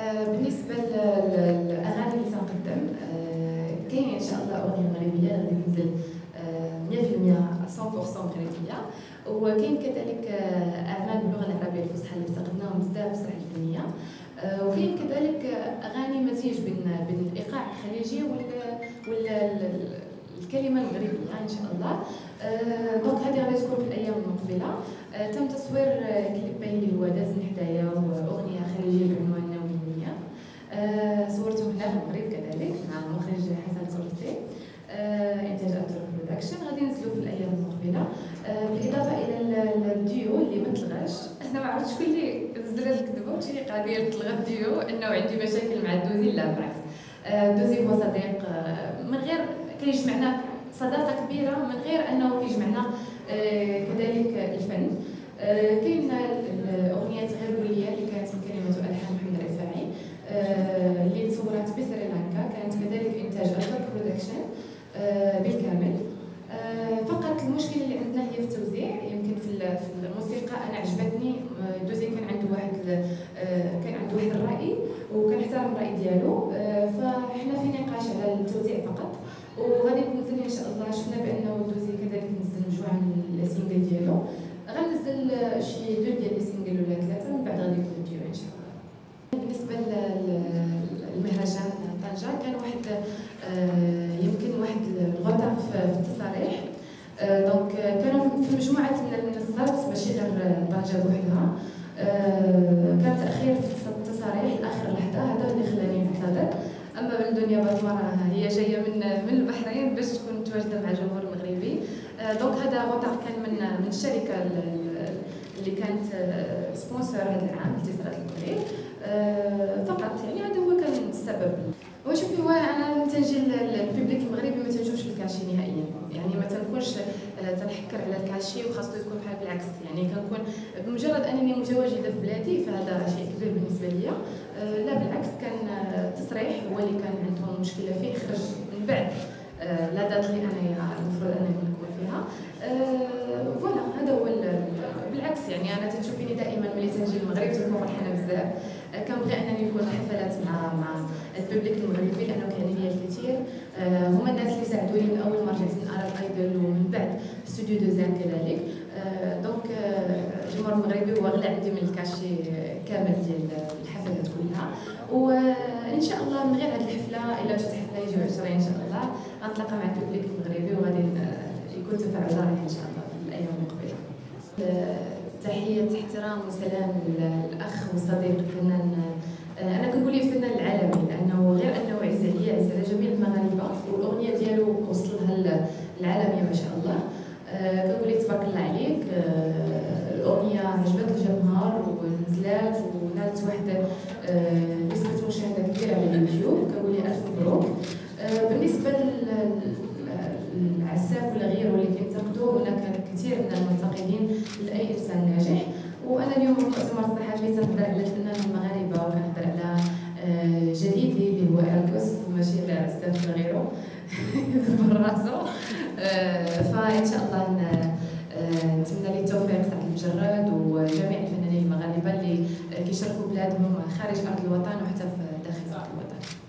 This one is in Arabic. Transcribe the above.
آه، بالنسبة للأغاني اللي تنقدم آه، كاين إن شاء الله أغنية مغربية غادي تنزل 100% 100% مغربية. وكاين كذلك اعمال باللغة العربية الفصحى اللي افتقدناهم بزاف في الساحه الفنيه وكاين كذلك أغاني مزيج بين بين الإيقاع الخليجي وال الكلمة المغربية إن شاء الله. دونك هذه غادي تكون في الأيام المقبلة. تم تصوير كليبين اللي هو داز حدايا وأغنية خليجية بعنوان ناوية صورته هنا في المغرب كذلك مع المخرج حسن سلطي انتاج Alpha Production غادي ننزلوا في الأيام المقبلة. بالإضافة إلى الديو اللي ما تلغاش. أنا ما عرفتش شكون اللي نزل هذه الكذبة. وشي اللي قادر تلغى الديو إنه عندي مشاكل مع الدوزي. لا بالعكس. دوزي هو صديق من غير كيجمعنا صداقة كبيرة من غير أنه كيجمعنا آه، كذلك الفن. آه، كاين الاغنيات غير وليه اللي كانت من كلمات والحان محمد الرفاعي آه، اللي تصورات بسريلانكا كانت كذلك إنتاج Alpha Production بالكامل فقط المشكلة اللي عندنا هي في التوزيع يمكن في الموسيقى. أنا عجبتني دوزي كان عنده واحد كان عنده واحد الراي وكنحترم الراي ديالو فاحنا في نقاش على التوزيع فقط وغادي تنزل إن شاء الله شفنا بانه دوزي كذلك نزل مجموعه من ال single ديالو غنزل شي deux ديال ال single ولا ثلاثة من بعد غادي يكون ديو ان شاء الله بالنسبة للمهرجان طنجه كان واحد آه، يمكن واحد الغلطه في التصاريح donc آه، كانوا في مجموعه المنصات ماشي غير طنجه بوحدها. آه، كان تأخير في التصاريح لاخر لحظة هذا اللي خلاني نعتذر أما من دنيا باطما هي جاية من من البحرين باش تكون متواجده مع الجمهور المغربي. آه، donc هذا وضع كان من من الشركة اللي كانت sponsor هذا العام اتصالات المغرب آه، فقط يعني هذا هو كان السبب هو شوفي هو أنا تنجي ال public المغربي ما تنشوفش يعني ما تنكونش آه، تنحكر على ال cachet وخاصو يكون بحال بالعكس. يعني كنكون بمجرد أنني متواجدة في بلادي فهذا شيء كبير بالنسبة لي لا بالعكس كان تصريح هو اللي كان عندهم مشكلة فيه خرج من بعد. آه، la date اللي أنا المفروض أنني نكون فيها. آه، ف voilà هذا هو بالعكس يعني أنا تشوفيني دائما ملي تنجي للمغرب تنكون فرحانة بزاف. آه، كنبغي أنني نكون حفلات مع مع ال public المغربي لأنه كان لي الكثير. هما الناس اللي ساعدوني من أول رجعت من Arab Idol ومن بعد ستوديو دو زان كذلك donc الجمهور المغربي هو غلى عندي من ال cachet كامل ديال الحفلات كلها. وان شاء الله من غير هذه الحفلة إلا جات حفلة يجيو 10 إن شاء الله غنتلاقى مع ال public المغربي وغادي يكون تفاعل رائع إن شاء الله في الأيام المقبله تحية احترام وسلام للأخ والصديق الفنان أنا كنقول ليه الفنان العالمي لأنه غير أنه عز عليا عز على جميع المغاربة والأغنية ديالو وصلها العالميه ما شاء الله. كنقول ليه تبارك الله عليك. الأغنية عجبت الجمهور ونزلات ونالت واحد نسبه مشاهدة كبيرة على اليوتيوب. كنقول ألف مبروك. بالنسبة للعساف ولا غيره اللي كينتقدوا هناك كثير من المنتقدين لأي إنسان ناجح. وأنا اليوم في المؤتمر الصحفي تنهضر على الفنان المغاربه وكنهضر على جديدي اللي هو اركوس ماشي على عساف ولا غيره راسو فان شاء الله نتمنى لي التوفيق تاع المجرد وجميع الفنانين المغاربة اللي كيشاركوا بلادهم خارج أرض الوطن وحتى في داخل أرض الوطن.